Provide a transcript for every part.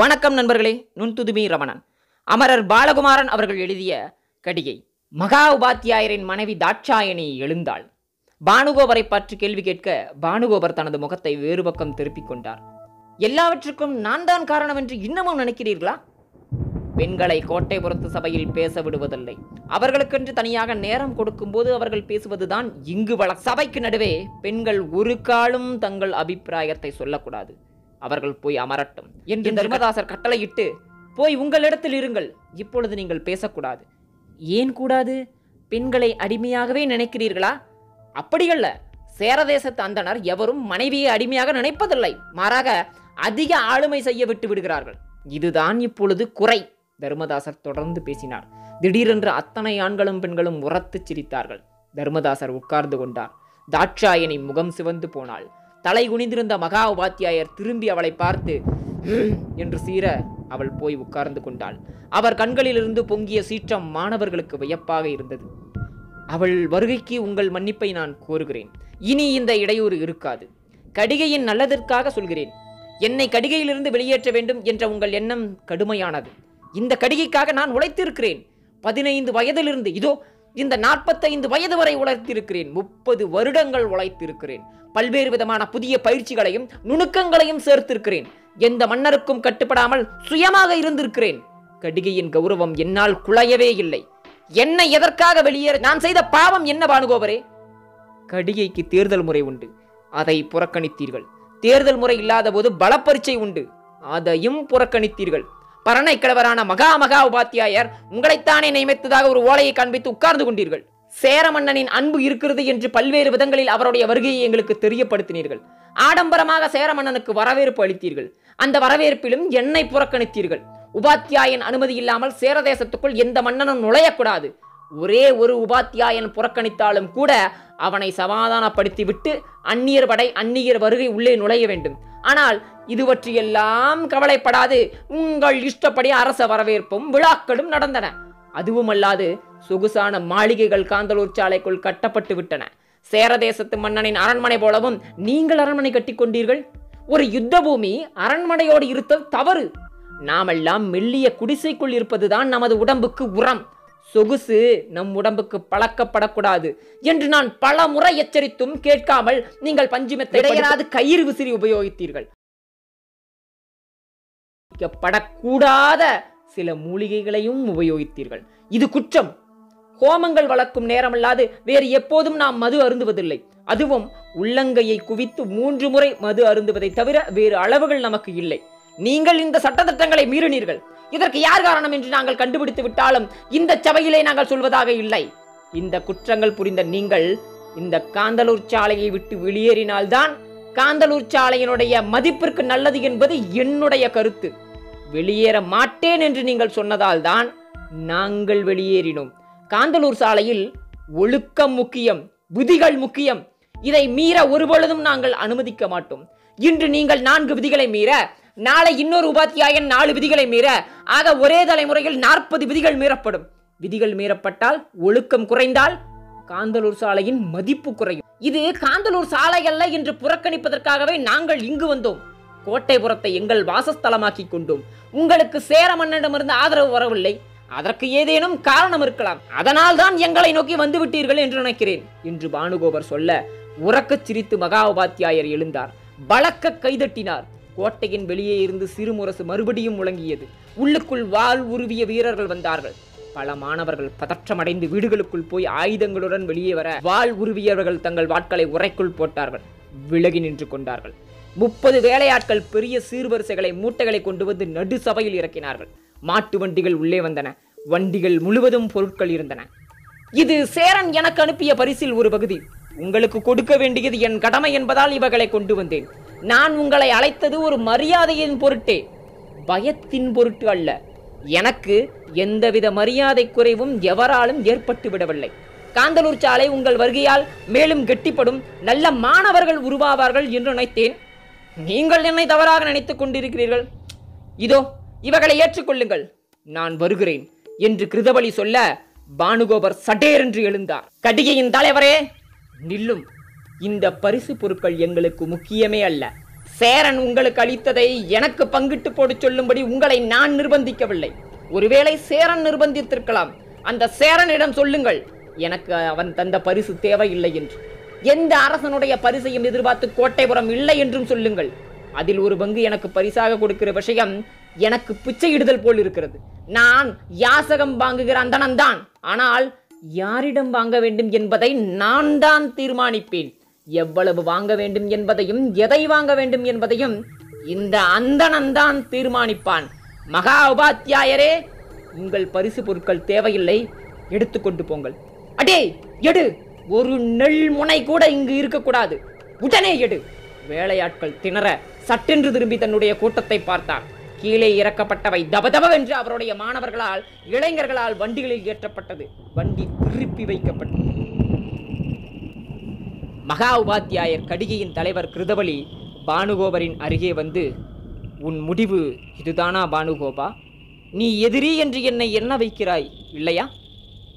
வணக்கம் நண்பர்களே நுண்துதுமி ரமணன். அமரர் பாலகுமாரன் அவர்கள் எழுதிய கடிகை. மகா உபாத்தியாயரின் மனைவி தாட்சாயணி எழுந்தாள். பானுகோபரை பற்றி கேள்வி கேட்க பானுகோபர் தனது முகத்தை வேறு பக்கம் திருப்பிக் கொண்டார். எல்லாவற்றுக்கும் நான் தான் காரணம் என்று இன்னமும் நினைக்கிறீர்களா? பெண்களை கோட்டைபுரத்து சபையில் பேச விடுவதில்லை. அவர்களுக்கென்று தனியாக நேரம் கொடுக்கும்போது அவர்கள் பேசுவதுதான் இங்கு வள சபைக்கு நடுவே பெண்கள் ஒரு காலும் தங்கள் அபிப்பிராயத்தை சொல்லக்கூடாது. அவர்கள் போய் அமரட்டும் என்று தர்மதாசர் கட்டளையிட்டு போய் உங்களிடத்தில் இருங்கள். இப்பொழுது நீங்கள் பேசக்கூடாது. ஏன் கூடாது? பெண்களை அடிமையாகவே நினைக்கிறீர்களா? அப்படியல்ல. சேரதேசத்து அந்தனர் எவரும் மனைவியை அடிமையாக நினைப்பதில்லை. மாறாக அதிக ஆளுமை செய்ய விட்டு விடுகிறார்கள். இதுதான் இப்பொழுது குறை தர்மதாசர் தொடர்ந்து பேசினார். திடீரென்று அத்தனை ஆண்களும் பெண்களும் உரத்துச் சிரித்தார்கள். தர்மதாசர் உட்கார்ந்து கொண்டார். தாட்சாயணி முகம் சிவந்து போனாள். தலை குனிந்திருந்த மகா உபாத்தியாயர் திரும்பி அவளை பார்த்து என்று சீர அவள் போய் உட்கார்ந்து கொண்டாள். அவர் கண்களிலிருந்து பொங்கிய சீற்றம் மாணவர்களுக்கு வியப்பாக இருந்தது. அவள் வருகைக்கு உங்கள் மன்னிப்பை நான் கோருகிறேன். இனி இந்த இடையூறு இருக்காது. கடிகையின் நல்லதற்காக சொல்கிறேன். என்னை கடிகையிலிருந்து வெளியேற்ற வேண்டும் என்ற உங்கள் எண்ணம் கடுமையானது. இந்த கடிகைக்காக நான் உழைத்திருக்கிறேன். பதினைந்து வயதிலிருந்து இதோ இந்த நாற்பத்தைந்து வயது வரை உழைத்திருக்கிறேன் முப்பது வருடங்கள் உழைத்திருக்கிறேன். பல்வேறு விதமான புதிய பயிற்சிகளையும் நுணுக்கங்களையும் சேர்த்திருக்கிறேன். எந்த மன்னருக்கும் கட்டுப்படாமல் சுயமாக இருந்திருக்கிறேன். கடிகையின் கௌரவம் என்னால் குலையவே இல்லை. என்னை எதற்காக வெளியேற நான் செய்த பாவம் என்ன பானுகோபரே? கடிகைக்கு தேர்தல் முறை உண்டு. அதை புறக்கணித்தீர்கள். தேர்தல் முறை இல்லாத போது பலப்பரீட்சை உண்டு. அதையும் புறக்கணித்தீர்கள். பரணக்கிழவரான மகா மகா உபாத்தியாயர் உங்களைத்தானே நியமித்ததாக ஒரு ஓலையை காண்பித்து உட்கார்ந்து கொண்டீர்கள். சேர மன்னனின் அன்பு இருக்கிறது என்று பல்வேறு விதங்களில் அவருடைய வருகையை எங்களுக்கு தெரியப்படுத்தினீர்கள். ஆடம்பரமாக சேர மன்னனுக்கு வரவேற்பு அளித்தீர்கள். அந்த வரவேற்பிலும் என்னை புறக்கணித்தீர்கள். உபாத்தியாயன் அனுமதி இல்லாமல் சேரதேசத்துக்குள் எந்த மன்னனும் நுழையக்கூடாது. ஒரே ஒரு உபாத்தியாயன் புறக்கணித்தாலும் கூட அவனை சமாதானப்படுத்திவிட்டு அந்நியர் படை அந்நியர் வருகை உள்ளே நுழைய வேண்டும். ஆனால் இதுவற்றியெல்லாம் கவலைப்படாது. உங்கள் இஷ்டப்படி அரச வரவேற்பும் விழாக்களும் நடந்தன. அதுவுமல்லாது சொகுசான மாளிகைகள் காந்தலூர் சாலைக்குள் கட்டப்பட்டு விட்டன. சேரதேசத்து மன்னனின் அரண்மனை போலவும் நீங்கள் அரண்மனை கட்டி கொண்டீர்கள்? ஒரு யுத்த பூமி அரண்மனையோடு இருத்தல் தவறு. நாமெல்லாம் மெல்லிய குடிசைக்குள் இருப்பதுதான் நமது உடம்புக்கு உரம். சொகுசு நம் உடம்புக்கு பழக்கப்படக்கூடாது என்று நான் பல முறை எச்சரித்தும் கேட்காமல் நீங்கள் பஞ்சுமெத்தை கயிறு விசிறி உபயோகித்தீர்கள். படக்கூடாத சில மூலிகைகளையும் உபயோகித்தீர்கள். இது குற்றம். ஹோமங்கள் வளர்க்கும் நேரமல்லாது வேறு எப்போதும் நாம் மது அருந்துவதில்லை. அதுவும் உள்ளங்கையை குவித்து மூன்று முறை மது அருந்துவதை தவிர வேறு அளவுகள் நமக்கு இல்லை. நீங்கள் இந்த சட்டத்திட்டங்களை மீறினீர்கள். இதற்கு யார் காரணம் என்று நாங்கள் கண்டுபிடித்து விட்டாலும் இந்த சபையிலே நாங்கள் சொல்வதாக இல்லை. இந்த குற்றங்கள் புரிந்த நீங்கள் இந்த காந்தலூர் சாலையை விட்டு வெளியேறினால்தான் காந்தலூர் சாலையினுடைய மதிப்பிற்கு நல்லது என்பது என்னுடைய கருத்து. வெளியேற மாட்டேன் என்று நீங்கள் சொன்னதால் தான் நாங்கள் வெளியேறினோம். காந்தலூர் சாலையில் ஒழுக்கம் முக்கியம் விதிகள் முக்கியம். இதை மீற ஒருபொழுதும் நாங்கள் அனுமதிக்க மாட்டோம். இன்று நீங்கள் நான்கு விதிகளை மீற நாளை இன்னொரு உபாத்தியாயன் நாலு விதிகளை மீற ஆக ஒரே தலைமுறையில் நாற்பது விதிகள் மீறப்படும். விதிகள் மீறப்பட்டால் ஒழுக்கம் குறைந்தால் காந்தலூர் சாலையின் மதிப்பு குறையும். இது காந்தலூர் சாலை அல்ல என்று புறக்கணிப்பதற்காகவே நாங்கள் இங்கு வந்தோம். கோட்டைபுரத்தை எங்கள் வாசஸ்தலமாக்கி கொண்டோம். உங்களுக்கு சேர மன்னனிடமிருந்து ஆதரவு வரவில்லை. அதற்கு ஏதேனும் காரணம் இருக்கலாம். அதனால் தான் எங்களை நோக்கி வந்து விட்டீர்கள் என்று நினைக்கிறேன் என்று பானுகோபர் சொல்ல உறக்கச் சிரித்து மகா உபாத்தியாயர் எழுந்தார். பலக்க கைதட்டினார். கோட்டையின் வெளியே இருந்து சிறுமுரசு மறுபடியும் முழங்கியது. உள்ளுக்குள் வாள் உருவிய வீரர்கள் வந்தார்கள். பல மாணவர்கள் பதற்றமடைந்து வீடுகளுக்குள் போய் ஆயுதங்களுடன் வெளியே வர வாள் உருவியவர்கள் தங்கள் வாட்களை உரைக்குள் போட்டார்கள். விலகி நின்று கொண்டார்கள். முப்பது வேலையாட்கள் பெரிய சீர்வரிசைகளை மூட்டைகளை கொண்டு வந்து நடு சபையில் இறக்கினார்கள். மாட்டு வண்டிகள் உள்ளே வந்தன. வண்டிகள் முழுவதும் பொருட்கள் இருந்தன. இது சேரன் எனக்கு அனுப்பிய பரிசில் ஒரு பகுதி. உங்களுக்கு கொடுக்க வேண்டியது என் கடமை என்பதால் இவர்களை கொண்டு வந்தேன். நான் உங்களை அழைத்தது ஒரு மரியாதையின் பொருட்டே. பயத்தின் பொருட்டு அல்ல. எனக்கு எந்தவித மரியாதை குறைவும் எவராலும் ஏற்பட்டு விடவில்லை. காந்தலூர் சாலை உங்கள் வருகையால் மேலும் கெட்டிப்படும் நல்ல மாணவர்கள் உருவாவார்கள் என்று நினைத்தேன். நீங்கள் என்னை தவறாக நினைத்துக் கொண்டிருக்கிறீர்கள். இதோ இவர்களை ஏற்றுக்கொள்ளுங்கள். நான் வருகிறேன் என்று கிருதபலி சொல்ல பானுகோபர் சடேர் என்று எழுந்தார். கடிகையின் தலைவரே நில்லும். இந்த பரிசு பொருட்கள் எங்களுக்கு முக்கியமே அல்ல. சேரன் உங்களுக்கு அளித்ததை எனக்கு பங்கிட்டு போட்டு சொல்லும்படி உங்களை நான் நிர்பந்திக்கவில்லை. ஒருவேளை சேரன் நிர்பந்தித்திருக்கலாம். அந்த சேரனிடம் சொல்லுங்கள். எனக்கு அவன் தந்த பரிசு தேவையில்லை என்று. எந்த அரசனுடைய பரிசையும் எதிர்பார்த்து கோட்டைபுரம் இல்லை என்றும் சொல்லுங்கள். அதில் ஒரு பங்கு எனக்கு பரிசாக கொடுக்கிற விஷயம் எனக்கு பிச்சையிடுதல் போல் இருக்கிறது. நான் யாசகம் வாங்குகிற அந்தணன்தான். ஆனால் யாரிடம் வாங்க வேண்டும் என்பதை நான் தான் தீர்மானிப்பேன். எவ்வளவு வாங்க வேண்டும் என்பதையும் எதை வாங்க வேண்டும் என்பதையும் இந்த அந்தணன்தான் தீர்மானிப்பான். மகா உபாத்தியாயரே உங்கள் பரிசு பொருட்கள் தேவையில்லை எடுத்துக்கொண்டு போங்கள். அடே எடு. ஒரு நெல் முனை கூட இங்கு இருக்கக்கூடாது. உடனே எடு. வேலையாட்கள் திணற சட்டென்று திரும்பி தன்னுடைய கூட்டத்தை பார்த்தார். கீழே இறக்கப்பட்டவை தபதபவென்று அவருடைய மாணவர்களால் இளைஞர்களால் வண்டிகளில் ஏற்றப்பட்டது. வண்டி திருப்பி வைக்கப்பட்டது. மகா உபாத்தியாயர் கடிகையின் தலைவர் கிருதவலி பானுகோபரின் அருகே வந்து உன் முடிவு இதுதானா பானுகோபா? நீ எதிரி என்று என்னை என்ன வைக்கிறாய் இல்லையா?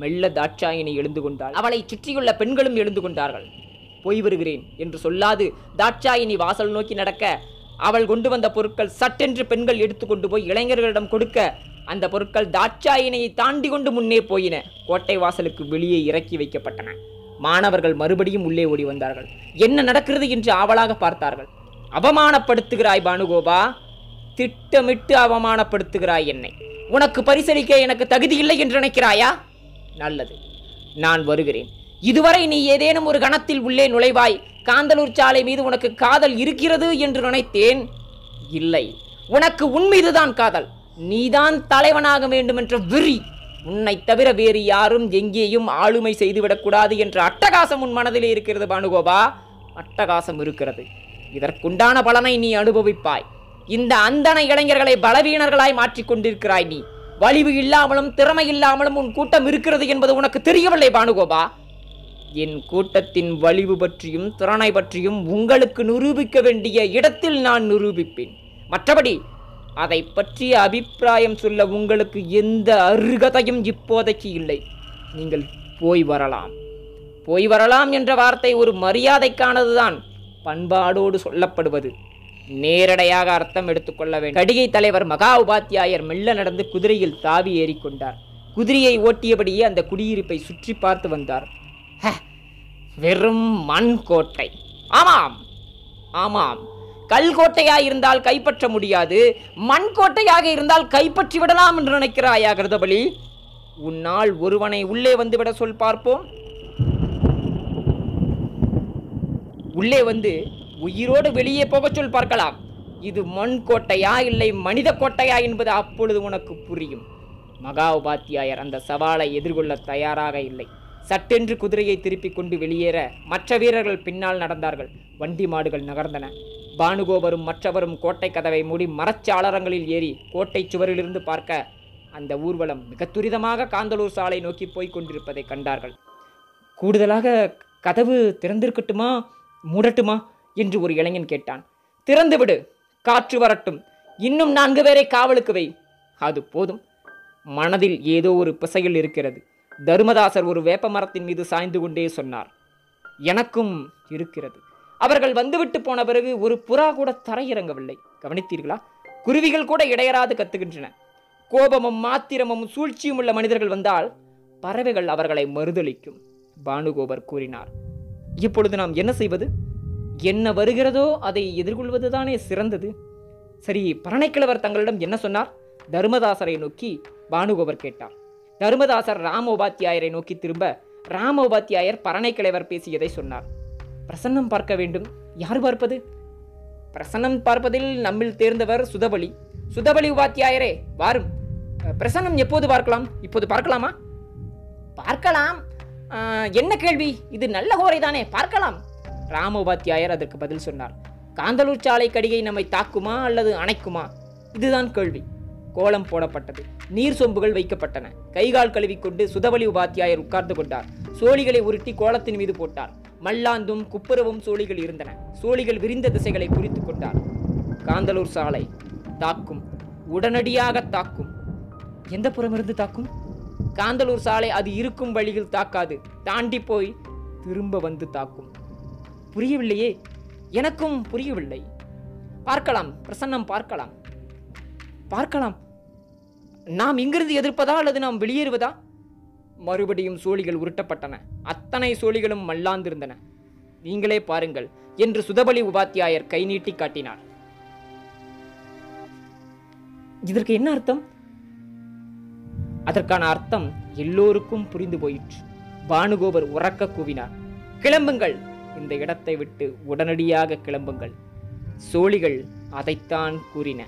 மெல்ல தாட்சாயினி எழுந்து கொண்டாள். அவளை சுற்றியுள்ள பெண்களும் எழுந்து கொண்டார்கள். போய் வருகிறேன் என்று சொல்லாது தாட்சாயினி வாசல் நோக்கி நடக்க அவள் கொண்டு வந்த பொருட்கள் சட்டென்று பெண்கள் எடுத்துக்கொண்டு போய் இளைஞர்களிடம் கொடுக்க அந்த பொருட்கள் தாட்சாயினியை தாண்டி கொண்டு முன்னே போயின. கோட்டை வாசலுக்கு வெளியே இறக்கி வைக்கப்பட்டன. மாணவர்கள் மறுபடியும் உள்ளே ஓடி வந்தார்கள். என்ன நடக்கிறது என்று ஆவலாக பார்த்தார்கள். அவமானப்படுத்துகிறாய் பானுகோபா. திட்டமிட்டு அவமானப்படுத்துகிறாய் என்னை. உனக்கு பரிசளிக்க எனக்கு தகுதி இல்லை என்று நினைக்கிறாயா? நல்லது. நான் வருகிறேன். இதுவரை நீ ஏதேனும் ஒரு கணத்தில் உள்ளே நுழைவாய். காந்தலூர் சாலை மீது உனக்கு காதல் இருக்கிறது என்று நினைத்தேன். இல்லை. உனக்கு உன் மீதுதான் காதல். நீதான் தலைவனாக வேண்டும் என்ற வெறி. உன்னை தவிர வேறு யாரும் எங்கேயும் ஆளுமை செய்துவிடக்கூடாது என்ற அட்டகாசம் உன் மனதிலே இருக்கிறது பானுகோபா. அட்டகாசம் இருக்கிறது. இதற்குண்டான பலனை நீ அனுபவிப்பாய். இந்த அந்தன இளைஞர்களை பலவீனர்களாய் மாற்றிக் கொண்டிருக்கிறாய் நீ. வலிவு இல்லாமலும் திறமை இல்லாமலும் உன் கூட்டம் இருக்கிறது என்பது உனக்கு தெரியவில்லை பானுகோபா. என் கூட்டத்தின் வலிவு பற்றியும் திறனை பற்றியும் உங்களுக்கு நிரூபிக்க வேண்டிய இடத்தில் நான் நிரூபிப்பேன். மற்றபடி அதை பற்றிய அபிப்பிராயம் சொல்ல உங்களுக்கு எந்த அருகதையும் இப்போதைக்கு இல்லை. நீங்கள் போய் வரலாம். போய் வரலாம் என்ற வார்த்தை ஒரு மரியாதைக்கானதுதான். பண்பாடோடு சொல்லப்படுவது. நேரடியாக அர்த்தம் எடுத்துக்கொள்ள வேண்டும். கடிகை தலைவர் மகா உபாத்தியாயர் மெல்ல நடந்து குதிரையில் தாவி ஏறிக்கொண்டார் குதிரையை ஓட்டியபடியே அந்த குடியிருப்பை சுற்றி பார்த்து வந்தார். வெறும் மண் கோட்டை ஆமாம் ஆமாம். கல்கோட்டையாக இருந்தால் கைப்பற்ற முடியாது மண் கோட்டையாக இருந்தால் கைப்பற்றி விடலாம் என்று நினைக்கிறாயா கிருதபலி? உன்னால் ஒருவனை உள்ளே வந்துவிட சொல் பார்ப்போம். உள்ளே வந்து உயிரோடு வெளியே போகச் சொல் பார்க்கலாம். இது மண் கோட்டையா இல்லை மனித கோட்டையா என்பது அப்பொழுது உனக்கு புரியும். மகா உபாத்தியாயர் அந்த சவாலை எதிர்கொள்ள தயாராக இல்லை. சட்டென்று குதிரையை திருப்பிக் கொண்டு வெளியேற மற்ற வீரர்கள் பின்னால் நடந்தார்கள். வண்டி மாடுகள் நகர்ந்தன. பானுகோபரும் மற்றவரும் கோட்டை கதவை மூடி மரச்சாளரங்களில் ஏறி கோட்டை சுவரிலிருந்து பார்க்க அந்த ஊர்வலம் மிக துரிதமாக காந்தலூர் சாலை நோக்கி போய்க் கொண்டிருப்பதை கண்டார்கள். கூடுதலாக கதவு திறந்திருக்கட்டுமா? மூடட்டுமா? என்று ஒரு இளைஞன் கேட்டான். திறந்துவிடு காற்று வரட்டும். இன்னும் நான்கு பேரை காவலுக்கு வை. அது போதும். மனதில் ஏதோ ஒரு பிசையில் இருக்கிறது. தர்மதாசர் ஒரு வேப்ப மரத்தின் மீது சாய்ந்து கொண்டே சொன்னார். எனக்கும் இருக்கிறது. அவர்கள் வந்துவிட்டு போன பிறகு ஒரு புறா கூட தரையிறங்கவில்லை. கவனித்தீர்களா? குருவிகள் கூட இடையறாது கத்துகின்றன. கோபமும் மாத்திரமும் சூழ்ச்சியும் உள்ள மனிதர்கள் வந்தால் பறவைகள் அவர்களை மறுதளிக்கும் பானுகோபர் கூறினார். இப்பொழுது நாம் என்ன செய்வது? என்ன வருகிறதோ அதை எதிர்கொள்வதுதானே சிறந்தது. சரி பரணைக்கிழவர் தங்களிடம் என்ன சொன்னார்? தர்மதாசரை நோக்கி பானுகோபர் கேட்டார். தர்மதாசர் ராமோபாத்தியாயரை நோக்கி திரும்ப ராமோபாத்தியாயர் பரணைக்கிழவர் பேசியதை சொன்னார். பிரசன்னம் பார்க்க வேண்டும். யார் பார்ப்பது? பிரசன்னம் பார்ப்பதில் நம்மில் தேர்ந்தவர் சுதபலி. சுதபலி உபாத்தியாயரே வாரும். பிரசன்னம் எப்போது பார்க்கலாம்? இப்போது பார்க்கலாமா? பார்க்கலாம். என்ன கேள்வி? இது நல்ல கோரை தானே பார்க்கலாம் ராமோபாத்தியாயர் அதற்கு பதில் சொன்னார். காந்தலூர் சாலை கடிகை நம்மை தாக்குமா அல்லது அணைக்குமா? இதுதான் கேள்வி. கோலம் போடப்பட்டது. நீர் சொம்புகள் வைக்கப்பட்டன. கைகால் கழுவிக்கொண்டு சுதபலி உபாத்தியாயர் உட்கார்ந்து கொண்டார். சோழிகளை உருட்டி கோலத்தின் மீது போட்டார். மல்லாந்தும் குப்புரவும் சோழிகள் இருந்தன. சோழிகள் விரிந்த திசைகளை குறித்து கொண்டார். காந்தலூர் சாலை தாக்கும். உடனடியாக தாக்கும். எந்த புறமிருந்து தாக்கும்? காந்தலூர் சாலை அது இருக்கும் வழியில் தாக்காது. தாண்டி போய் திரும்ப வந்து தாக்கும். புரியவில்லையே? எனக்கும் புரியவில்லை. பார்க்கலாம் பிரசன்னம் பார்க்கலாம். பார்க்கலாம். நாம் இங்கிருந்து எதிர்ப்பதா அல்லது நாம் வெளியேறுவதா? மறுபடியும் சோழிகள் உருட்டப்பட்டன. அத்தனை சோழிகளும் மல்லாந்திருந்தன. நீங்களே பாருங்கள் என்று சுதபலி உபாத்தியாயர் கை நீட்டி காட்டினார். இதற்கு என்ன அர்த்தம்? அதற்கான அர்த்தம் எல்லோருக்கும் புரிந்து போயிற்று. பானுகோபர் உறக்க கூவினார். கிளம்புங்கள். இந்த இடத்தை விட்டு உடனடியாக கிளம்புங்கள். சோழிகள் அதைத்தான் கூறின.